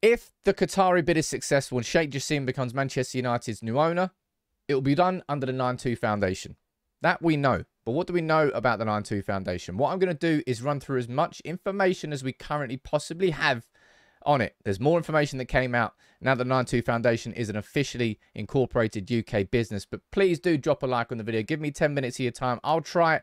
If the Qatari bid is successful and Sheikh Jassim becomes Manchester United's new owner, it will be done under the 9-2 Foundation. That we know. But what do we know about the 9-2 Foundation? What I'm going to do is run through as much information as we currently possibly have on it. There's more information that came out now that 9-2 Foundation is an officially incorporated UK business. But please do drop a like on the video. Give me 10 minutes of your time. I'll try it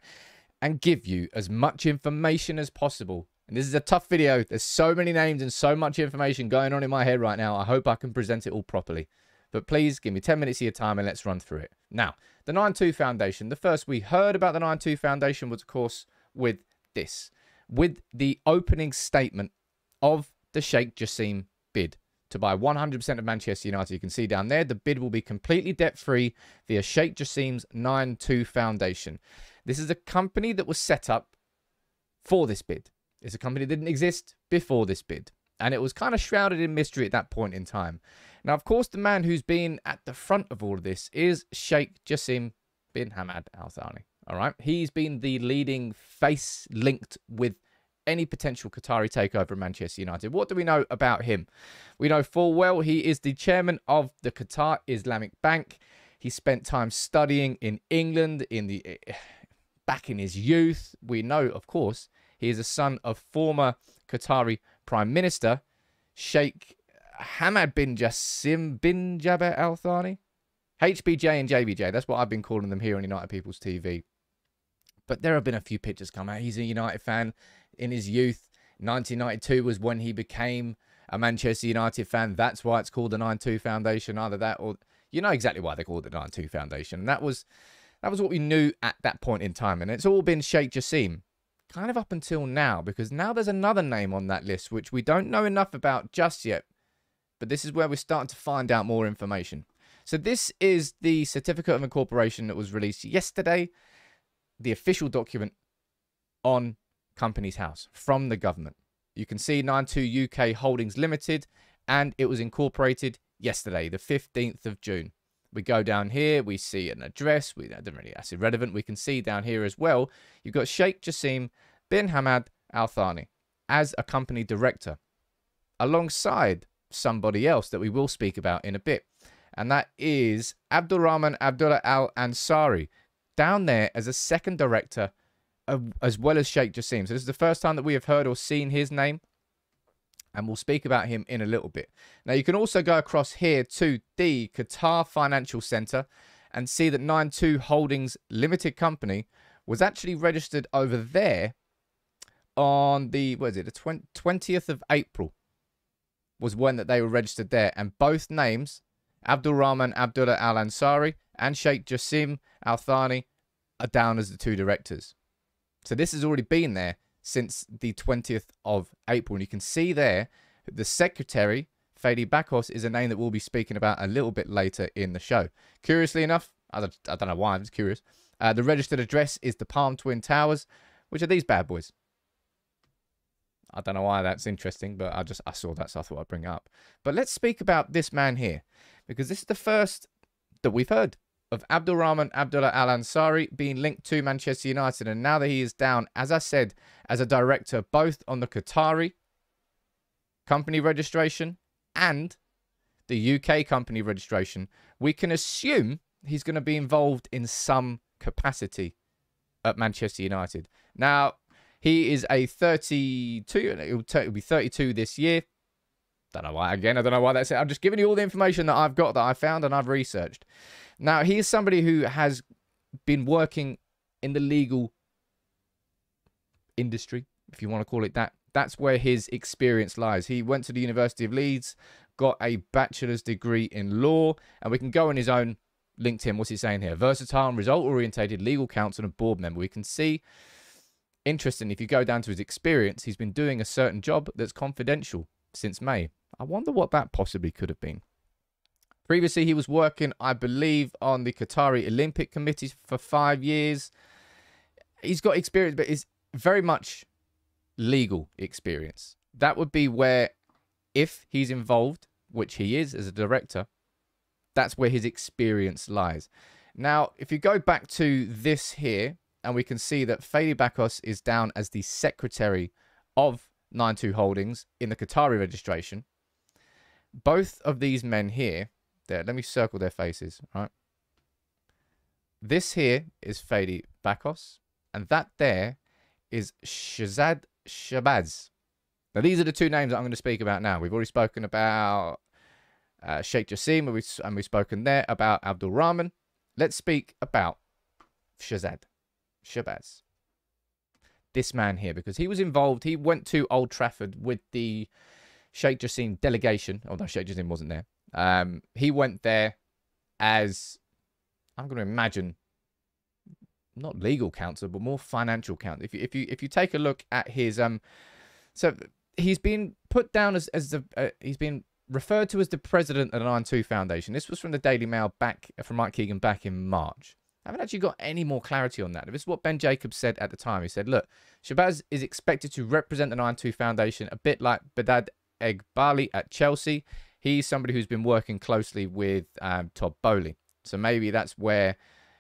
and give you as much information as possible and this is a tough video. There's so many names and so much information going on in my head right now. I hope I can present it all properly. But please give me 10 minutes of your time and let's run through it. Now, the 9-2 Foundation. The first we heard about the 9-2 Foundation was, of course, with this. With the opening statement of the Sheikh Jassim bid to buy 100% of Manchester United. You can see down there, the bid will be completely debt-free via Sheikh Jassim's 9-2 Foundation. This is a company that was set up for this bid. It's a company that didn't exist before this bid. And it was kind of shrouded in mystery at that point in time. Now, of course, the man who's been at the front of all of this is Sheikh Jassim bin Hamad Al Thani. All right. He's been the leading face linked with any potential Qatari takeover of Manchester United. What do we know about him? We know full well he is the chairman of the Qatar Islamic Bank. He spent time studying in England in the eh, back in his youth. We know, of course, he is a son of former Qatari Prime Minister Sheikh Hamad bin Jassim bin Jaber Al Thani. HBJ and JBJ, that's what I've been calling them here on United People's TV. But there have been a few pictures come out. He's a United fan in his youth. 1992 was when he became a Manchester United fan. That's why it's called the 9-2 Foundation. Either that or you know exactly why they called it the 9-2 Foundation. And that was that was what we knew at that point in time. And it's all been Sheikh Jassim kind of up until now, because now there's another name on that list which we don't know enough about just yet. But this is where we're starting to find out more information. So this is the certificate of incorporation that was released yesterday, the official document on Companies House from the government. You can see 92 UK Holdings Limited, and it was incorporated yesterday, the 15th of June. We go down here, we see an address. We don't really that's irrelevant. We can see down here as well. You've got Sheikh Jassim bin Hamad Al Thani as a company director, alongside somebody else that we will speak about in a bit, and that is Abdurrahman Abdullah Al Ansari down there as a second director, as well as Sheikh Jassim. So this is the first time that we have heard or seen his name and we'll speak about him in a little bit. Now, you can also go across here to the Qatar Financial Center and see that 92 Holdings Limited Company was actually registered over there on the, what is it, the 20th of April was when that they were registered there. And both names, Abdul Rahman Abdullah Al Ansari and Sheikh Jassim Al Thani, are down as the two directors. So this has already been there since the 20th of April. And you can see there, the secretary, Fadi Bakos, is a name that we'll be speaking about a little bit later in the show. Curiously enough, I don't, I don't know why, I'm just curious. Uh, the registered address is the Palm Twin Towers, which are these bad boys. I don't know why that's interesting, but I just I saw that, so I thought I'd bring it up. But let's speak about this man here, because this is the first that we've heard of Abdulrahman Abdullah Al Ansari being linked to Manchester United. And now that he is down, as I said, as a director, both on the Qatari company registration and the UK company registration, we can assume he's going to be involved in some capacity at Manchester United. Now, he is a 32, it'll, be 32 this year. Don't know why, again, I don't know why that's it. I'm just giving you all the information that I've got that I found and I've researched. Now, he is somebody who has been working in the legal industry, if you want to call it that. That's where his experience lies. He went to the University of Leeds, got a bachelor's degree in law, and we can go on his own LinkedIn. What's he saying here? Versatile and result orientated legal counsel and board member. We can see, interesting, if you go down to his experience, he's been doing a certain job that's confidential since May. I wonder what that possibly could have been. Previously, he was working, I believe, on the Qatari Olympic Committee for five years. He's got experience, but it's very much legal experience. That would be where, if he's involved, which he is as a director, that's where his experience lies. Now, if you go back to this here, and we can see that Fadi Bakos is down as the secretary of 92 Holdings in the Qatari registration. Both of these men here, there, let me circle their faces, right? This here is Fadi Bakos, and that there is Shazad Shabazz. Now, these are the two names that I'm going to speak about now. We've already spoken about uh, Sheikh Jassim, and and we've spoken there about Abdul Rahman. Let's speak about Shazad Shabazz. This man here, because he was involved. He went to Old Trafford with the Sheikh Jassim delegation, although Sheikh Jassim wasn't there. Um, he went there as, I'm going to imagine, not legal counsel, but more financial counsel. If you if you if you take a look at his um, so he's been put down as as the uh, he's been referred to as the president of the Nine Two Foundation. This was from the Daily Mail back from Mike Keegan back in March. I haven't actually got any more clarity on that. This is what Ben Jacobs said at the time. He said, look, Shabazz is expected to represent the 9-2 Foundation a bit like Behdad Eghbali at Chelsea. He's somebody who's been working closely with um, Todd Boehly. So maybe that's where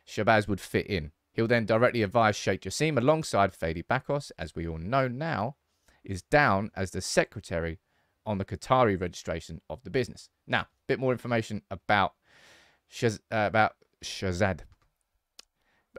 Shabazz would fit in. He'll then directly advise Sheikh Jassim alongside Fadi Bakos, as we all know now, is down as the secretary on the Qatari registration of the business. Now, a bit more information about Shaz- uh, about Shazad.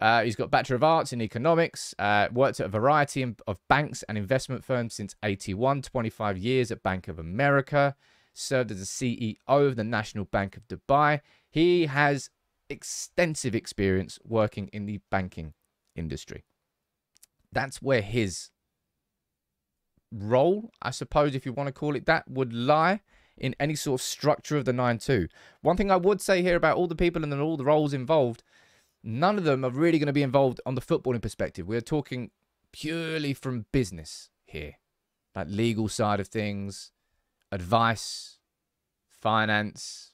Uh, he's got Bachelor of Arts in Economics, uh, worked at a variety of banks and investment firms since 81, 25 years at Bank of America, served as the CEO of the National Bank of Dubai. He has extensive experience working in the banking industry. That's where his role, I suppose, if you want to call it that, would lie in any sort of structure of the 9 2. One thing I would say here about all the people and all the roles involved, none of them are really going to be involved on the footballing perspective. We're talking purely from business here, like legal side of things, advice, finance,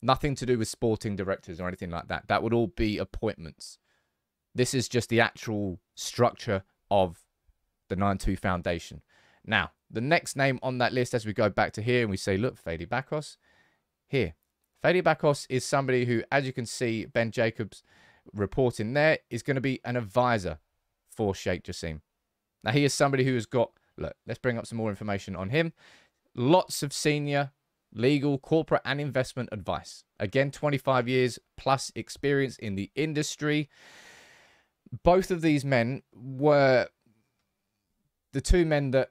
nothing to do with sporting directors or anything like that. That would all be appointments. This is just the actual structure of the 9 2 Foundation. Now, the next name on that list, as we go back to here and we say, look, Fadi Bakos, here. Fadi Bakos is somebody who, as you can see, Ben Jacobs reporting there, is going to be an advisor for Sheikh Jassim. Now, he is somebody who has got, look, let's bring up some more information on him. Lots of senior legal, corporate, and investment advice. Again, 25 years plus experience in the industry. Both of these men were the two men that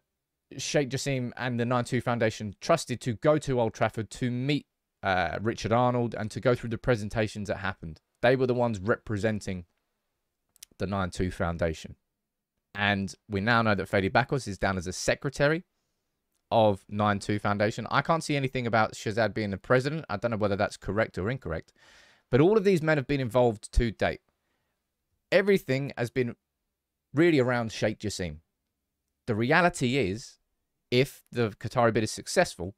Sheikh Jassim and the 9-2 Foundation trusted to go to Old Trafford to meet uh, Richard Arnold and to go through the presentations that happened. They were the ones representing the 9-2 Foundation. And we now know that Fadi Bakos is down as a secretary of 9-2 Foundation. I can't see anything about Shazad being the president. I don't know whether that's correct or incorrect. But all of these men have been involved to date. Everything has been really around Sheikh Jassim. The reality is, if the Qatari bid is successful,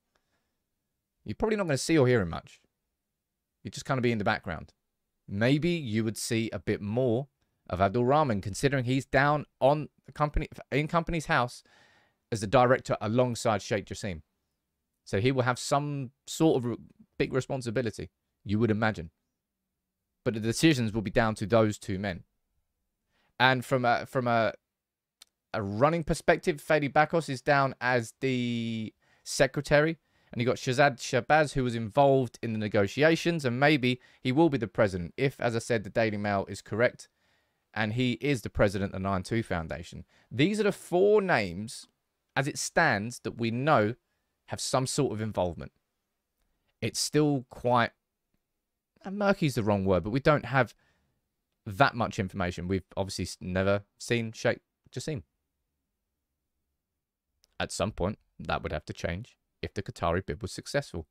you're probably not going to see or hear him much. You just kind of be in the background. Maybe you would see a bit more of Abdul Rahman, considering he's down on the company in Companies House as the director alongside Sheikh Jassim. So he will have some sort of big responsibility, you would imagine. But the decisions will be down to those two men. And from a from a a running perspective, Fadi Bakos is down as the secretary. And you got Shazad Shabazz, who was involved in the negotiations, and maybe he will be the president if, as I said, the Daily Mail is correct, and he is the president of the 9-2 Foundation. These are the four names, as it stands, that we know have some sort of involvement. It's still quite uh, murky is the wrong word, but we don't have that much information. We've obviously never seen Sheikh Jassim. At some point, that would have to change if the Qatari bid was successful.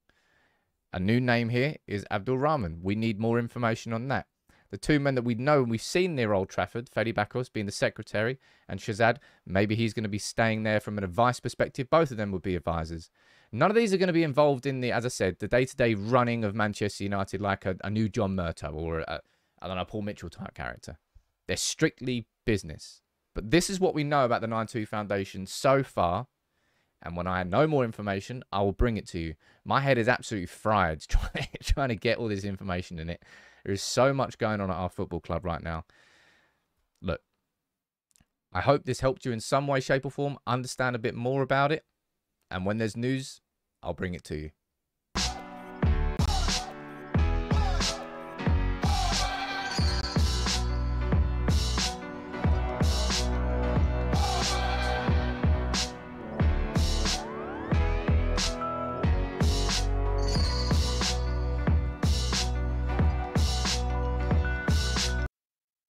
A new name here is Abdul Rahman. We need more information on that. The two men that we know and we've seen near Old Trafford, Fadi Bakos being the secretary, and Shazad, maybe he's going to be staying there from an advice perspective. Both of them would be advisors. None of these are going to be involved in the, as I said, the day-to-day running of Manchester United like a, a new John Murtough or a, I don't know, Paul Mitchell type character. They're strictly business. But this is what we know about the 9-2 Foundation so far and when I have no more information, I will bring it to you. My head is absolutely fried trying, trying to get all this information in it. There is so much going on at our football club right now. Look, I hope this helped you in some way, shape, or form understand a bit more about it. And when there's news, I'll bring it to you.